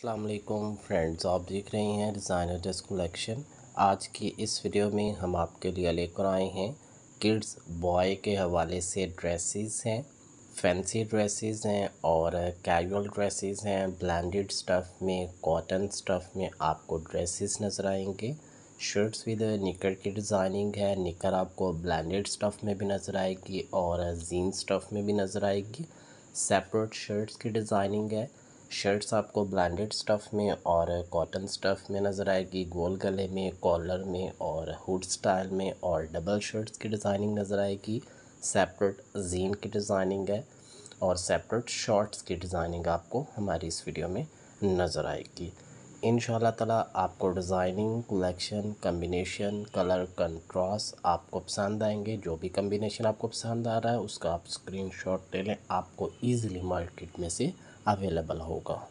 Aslam friends आप देख रहे हैं डिज़ाइनर ड्रेस कलेक्शन आज की इस वीडियो में हम आपके लिए लेकर आए हैं किड्स बॉय के हवाले से ड्रेसेस हैं फैंसी ड्रेसेस हैं और कैजुअल ड्रेसेस हैं. ब्लैंडेड स्टफ़ में कॉटन स्टफ़ में आपको ड्रेसेस नज़र आएँगे. शर्ट्स विद निकर की डिज़ाइनिंग है. निकर आपको ब्लैंडेड स्टफ़ में भी नज़र आएगी और जीन स्टफ़ में भी नज़र आएगी. सेपरेट शर्ट्स की डिज़ाइनिंग है. शर्ट्स आपको ब्रांडेड स्टफ़ में और कॉटन स्टफ़ में नज़र आएगी, गोल गले में कॉलर में और हुड स्टाइल में और डबल शर्ट्स की डिज़ाइनिंग नज़र आएगी। सेपरेट जीन की डिज़ाइनिंग है और सेपरेट शॉर्ट्स की डिज़ाइनिंग आपको हमारी इस वीडियो में नज़र आएगी। इन ताला आपको designing collection combination colour contrast आपको पसंद आएँगे। जो भी कम्बिनेशन आपको पसंद आ रहा है, उसका आप स्क्रीनशॉट ले लें। आपको ईज़िली मार्केट में से अवेलेबल होगा।